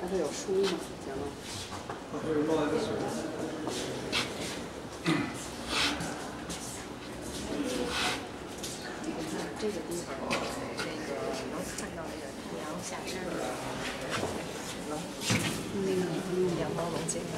那是有书吗，行吗？这个地方，那个能看到那个太阳下山了龙，那个羊毛龙井边。